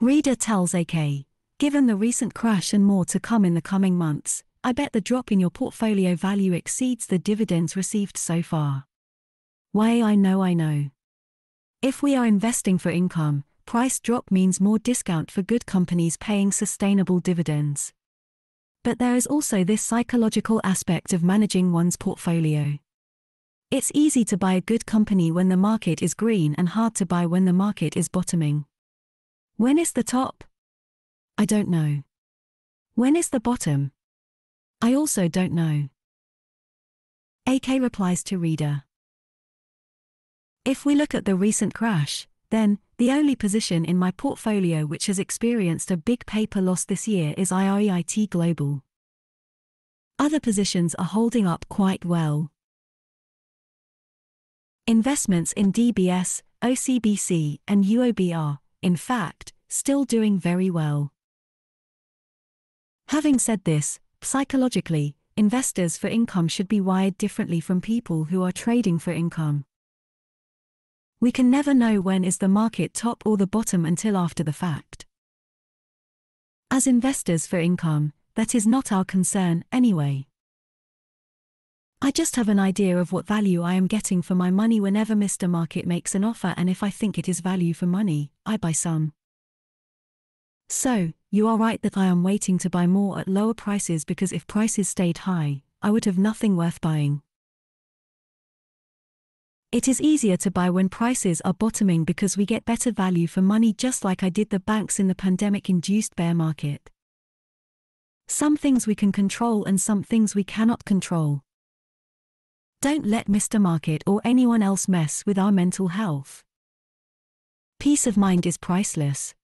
Reader tells AK, given the recent crash and more to come in the coming months, I bet the drop in your portfolio value exceeds the dividends received so far. Why I know I know. If we are investing for income, price drop means more discount for good companies paying sustainable dividends. But there is also this psychological aspect of managing one's portfolio. It's easy to buy a good company when the market is green and hard to buy when the market is bottoming. When is the top? I don't know. When is the bottom? I also don't know. AK replies to reader. If we look at the recent crash, then, the only position in my portfolio which has experienced a big paper loss this year is IREIT Global. Other positions are holding up quite well. Investments in DBS, OCBC, and UOB are, in fact, still doing very well. Having said this, psychologically, investors for income should be wired differently from people who are trading for income. We can never know when is the market top or the bottom until after the fact. As investors for income, that is not our concern anyway. I just have an idea of what value I am getting for my money whenever Mr. Market makes an offer and if I think it is value for money, I buy some. So, you are right that I am waiting to buy more at lower prices because if prices stayed high, I would have nothing worth buying. It is easier to buy when prices are bottoming because we get better value for money just like I did the banks in the pandemic-induced bear market. Some things we can control and some things we cannot control. Don't let Mr. Market or anyone else mess with our mental health. Peace of mind is priceless.